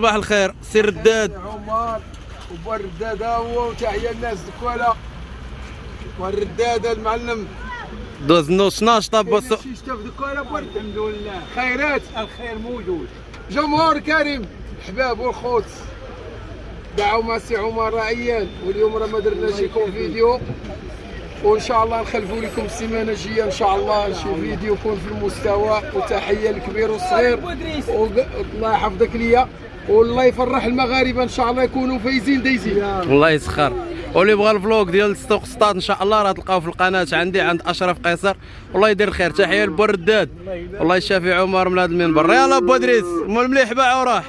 صباح الخير سي رداد عمر وبرداد هو وتحية الناس الكوالا والرداد المعلم. دوز نوش ناشطه بس شي شتا في الكوالا برد الحمد لله. خيرات الخير موجود. جمهور كريم الحباب والخوت. دعوا مع سي عمر عيان. واليوم راه ما درناش لكم فيديو. وإن شاء الله نخلفوا لكم السيمانة الجاية. إن شاء الله شي فيديو يكون في المستوى. وتحية للكبير والصغير الله يحفظك ليا. والله يفرح المغاربة إن شاء الله يكونوا فايزين دايزين. الله يسخر. واللي بغى الفلوق ديال ستوك ستاد إن شاء الله راه تلقاو في القناة. عندي عند أشرف قيصر. والله يدير الخير تحية لبرداد. والله يشافي عمر من هذا المنبر. يلا بو ادريس مول مليح باع وراح